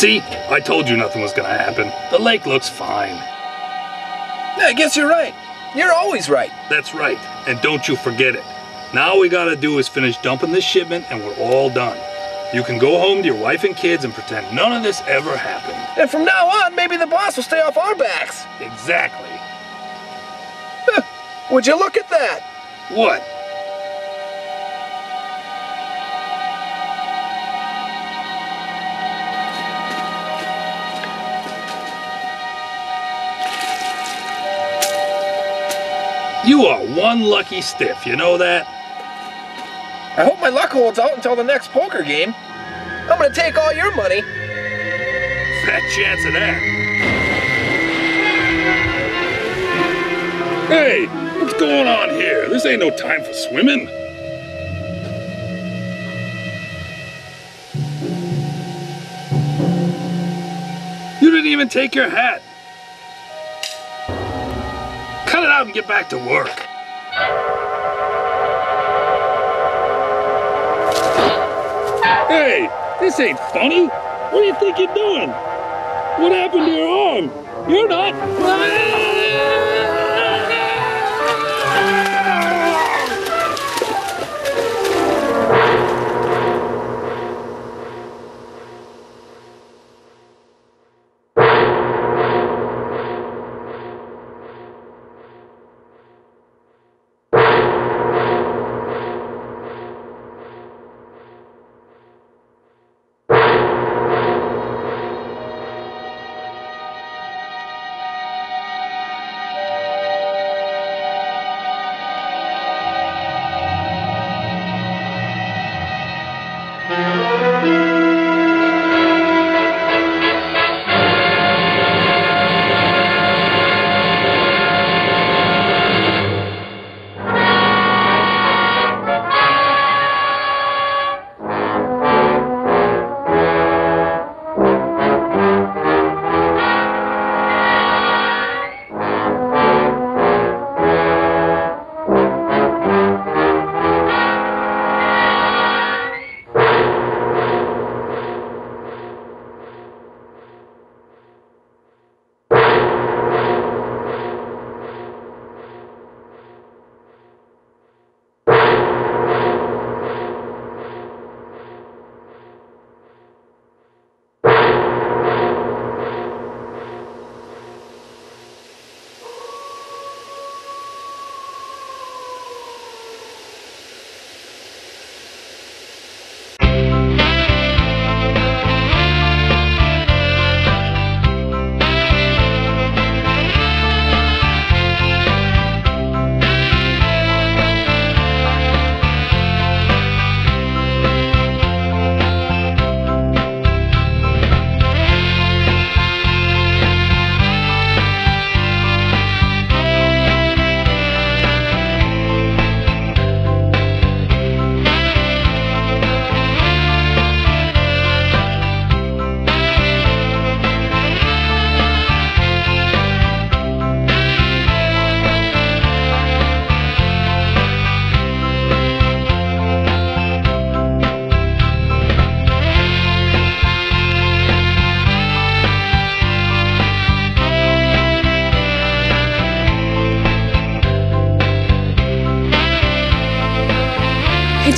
See, I told you nothing was gonna happen. The lake looks fine. Yeah, I guess you're right. You're always right. That's right, and don't you forget it. Now we gotta do is finish dumping this shipment and we're all done. You can go home to your wife and kids and pretend none of this ever happened. And from now on, maybe the boss will stay off our backs. Exactly. Would you look at that? What? You are one lucky stiff, you know that? I hope my luck holds out until the next poker game. I'm gonna take all your money. Fat chance of that. Hey, what's going on here? This ain't no time for swimming. You didn't even take your hat. Out and get back to work. Hey, this ain't funny. What do you think you're doing? What happened to your arm? You're not. Hey,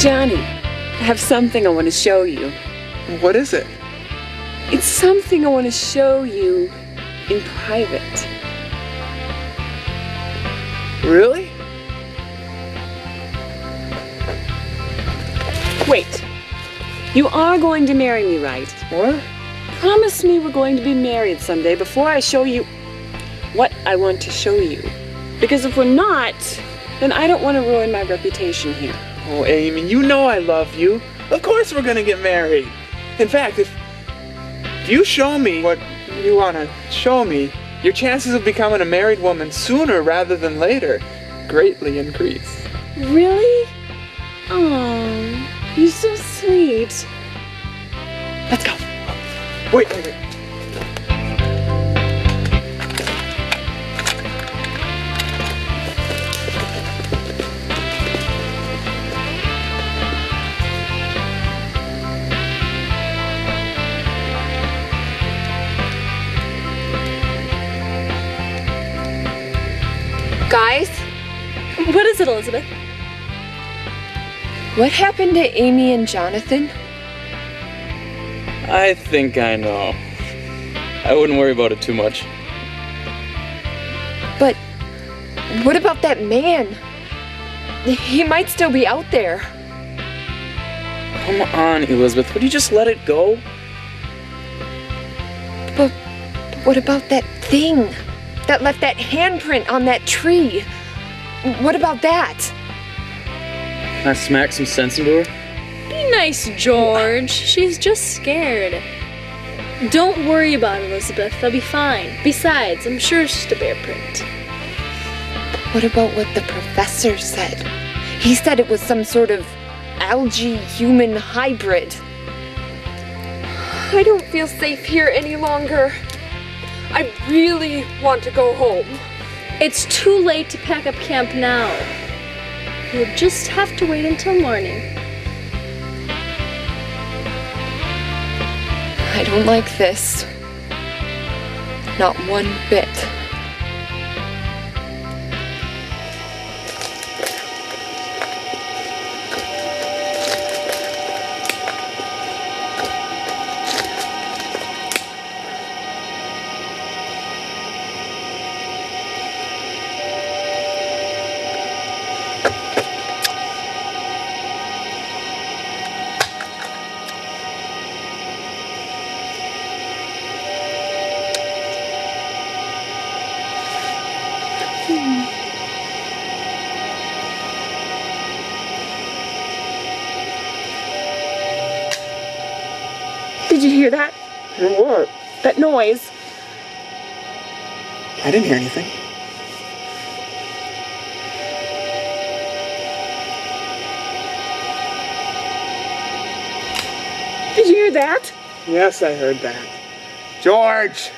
Johnny, I have something I want to show you. What is it? It's something I want to show you in private. Really? Wait. You are going to marry me, right? What? Promise me we're going to be married someday before I show you what I want to show you. Because if we're not, then I don't want to ruin my reputation here. Oh, Amy, you know I love you. Of course we're gonna get married. In fact, if, you show me what you wanna show me, your chances of becoming a married woman sooner rather than later greatly increase. Really? Oh, you're so sweet. Let's go. Wait, wait, wait. It, Elizabeth? What happened to Amy and Jonathan? I think I know. I wouldn't worry about it too much. But what about that man? He might still be out there. Come on, Elizabeth. Would you just let it go? But what about that thing that left that handprint on that tree? What about that? Can I smack some sense into her? Be nice, George. She's just scared. Don't worry about it, Elizabeth. They'll be fine. Besides, I'm sure it's just a bear print. What about what the professor said? He said it was some sort of algae human hybrid. I don't feel safe here any longer. I really want to go home. It's too late to pack up camp now. You'll just have to wait until morning. I don't like this. Not one bit. Did you hear that? What? That noise? I didn't hear anything. Did you hear that? Yes, I heard that. George!